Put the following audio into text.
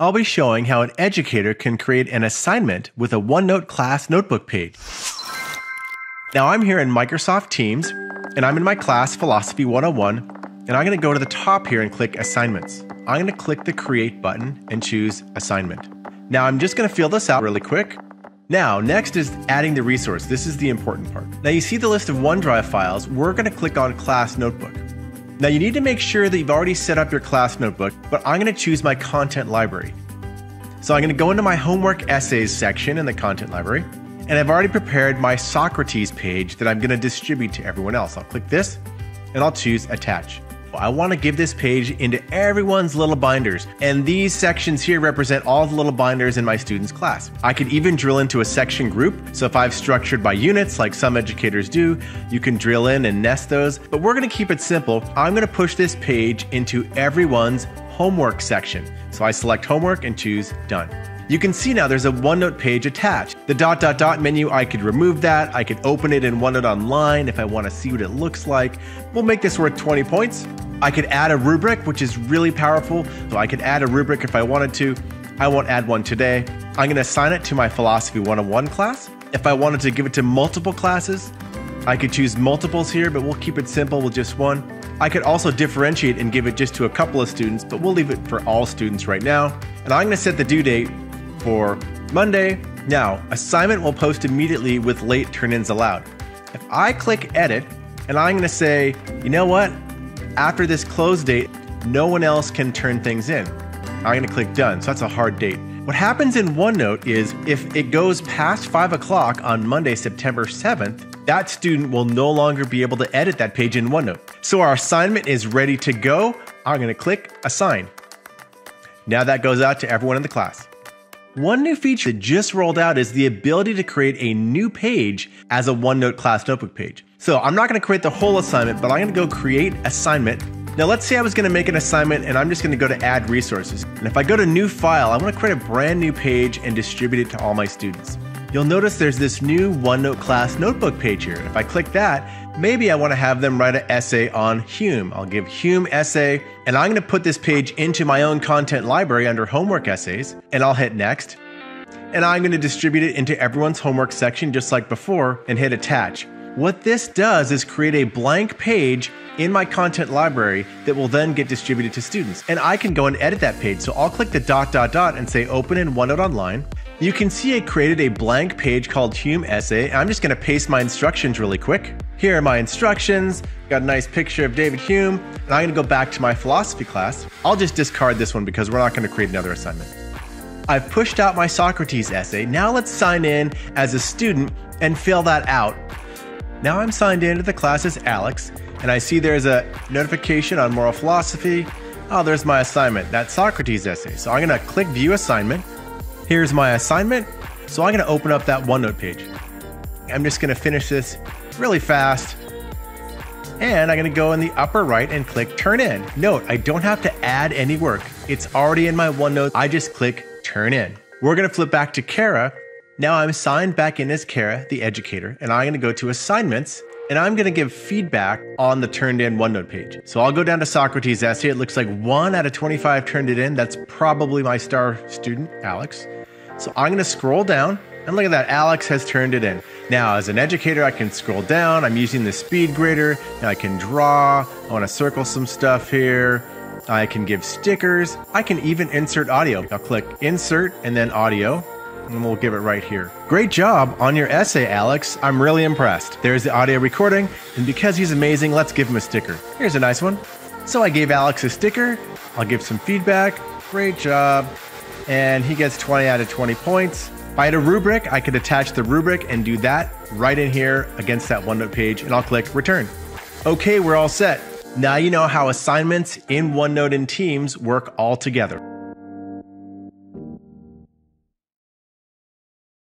I'll be showing how an educator can create an assignment with a OneNote class notebook page. Now I'm here in Microsoft Teams, and I'm in my class Philosophy 101, and I'm going to go to the top here and click Assignments. I'm going to click the Create button and choose Assignment. Now I'm just going to fill this out really quick. Now, next is adding the resource. This is the important part. Now you see the list of OneDrive files. We're going to click on Class Notebook. Now you need to make sure that you've already set up your class notebook, but I'm going to choose my content library. So I'm going to go into my homework essays section in the content library, and I've already prepared my Socrates page that I'm going to distribute to everyone else. I'll click this, and I'll choose attach. I want to give this page into everyone's little binders, and these sections here represent all the little binders in my students' class. I could even drill into a section group, so if I've structured by units like some educators do, you can drill in and nest those, but we're going to keep it simple. I'm going to push this page into everyone's homework section. So I select homework and choose done. You can see now there's a OneNote page attached. The dot dot dot menu, I could remove that. I could open it in OneNote Online if I want to see what it looks like. We'll make this worth 20 points. I could add a rubric, which is really powerful. So I could add a rubric if I wanted to. I won't add one today. I'm going to assign it to my Philosophy 101 class. If I wanted to give it to multiple classes, I could choose multiples here, but we'll keep it simple with just one. I could also differentiate and give it just to a couple of students, but we'll leave it for all students right now. And I'm going to set the due date for Monday. Now, assignment will post immediately with late turn ins allowed. If I click edit and I'm to say, you know what? After this close date, no one else can turn things in. I'm to click done. So that's a hard date. What happens in OneNote is if it goes past 5 o'clock on Monday, September 7th, that student will no longer be able to edit that page in OneNote. So our assignment is ready to go. I'm going to click assign. Now that goes out to everyone in the class. One new feature that just rolled out is the ability to create a new page as a OneNote class notebook page. So I'm not going to create the whole assignment, but I'm going to go create assignment. Now let's say I was going to make an assignment and I'm just going to go to add resources. And if I go to new file, I want to create a brand new page and distribute it to all my students. You'll notice there's this new OneNote class notebook page here. If I click that, maybe I want to have them write an essay on Hume. I'll give Hume essay, and I'm going to put this page into my own content library under homework essays, and I'll hit next. And I'm going to distribute it into everyone's homework section just like before and hit attach. What this does is create a blank page in my content library that will then get distributed to students. And I can go and edit that page. So I'll click the dot dot dot and say open in OneNote Online. You can see I created a blank page called Hume Essay. I'm just going to paste my instructions really quick. Here are my instructions. Got a nice picture of David Hume. And I'm going to go back to my philosophy class. I'll just discard this one because we're not going to create another assignment. I've pushed out my Socrates essay. Now let's sign in as a student and fill that out. Now I'm signed in to the class as Alex, and I see there's a notification on moral philosophy. Oh, there's my assignment, that Socrates essay. So I'm to click View Assignment. Here's my assignment. So I'm to open up that OneNote page. I'm just to finish this really fast. And I'm going to go in the upper right and click Turn In. Note, I don't have to add any work. It's already in my OneNote. I just click Turn In. We're going to flip back to Kara. Now I'm signed back in as Kara, the educator, and I'm going to go to Assignments and I'm going to give feedback on the turned in OneNote page. So I'll go down to Socrates essay. It looks like one out of 25 turned it in. That's probably my star student, Alex. So I'm going to scroll down and look at that. Alex has turned it in. Now, as an educator, I can scroll down. I'm using the speed grader. Now I can draw. I want to circle some stuff here. I can give stickers. I can even insert audio. I'll click insert and then audio and we'll give it right here. Great job on your essay, Alex. I'm really impressed. There's the audio recording, and because he's amazing, let's give him a sticker. Here's a nice one. So I gave Alex a sticker. I'll give some feedback. Great job. And he gets 20 out of 20 points. If I had a rubric, I could attach the rubric and do that right in here against that OneNote page, and I'll click return. Okay, we're all set. Now you know how assignments in OneNote and Teams work all together.